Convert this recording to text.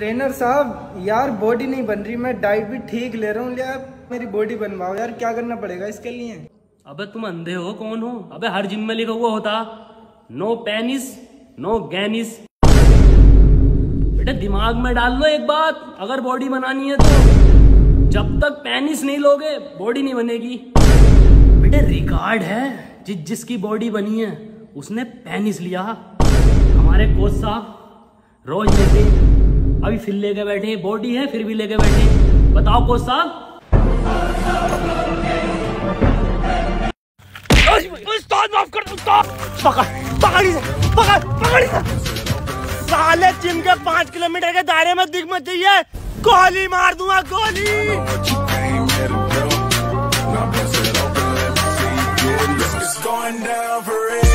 Trainer साहब, यार body नहीं बन रही, मैं डाइट भी ठीक ले रहा हूँ यार मेरी बॉडी बनवाओ। यार क्या करना पड़ेगा इसके लिए? अबे तुम अंधे हो, कौन हो? अबे हर जिम में लिखा हुआ होता। नो पेनिस नो गैनिस बेटे दिमाग में डाल लो एक बात, अगर बॉडी बनानी है तो। जब तक पेनिस नहीं लोगे बॉडी नहीं बनेगी। बेटे रिकॉर्ड है, जिस जिसकी बॉडी बनी है, उसने पेनिस लिया। हमारे कोच साहब, रोज लेते अभी फिर लेके बैठे बॉडी है फिर भी लेके बैठे बताओ कोच साहब उस्ताद माफ़ कर उस्ताद। पकड़ पकड़ इसे पकड़ पकड़ इसे। साले जिम के पाँच किलोमीटर के दायरे में दिख मत चाहिए गोली मार दूँगा गोली। It it. Going down for real.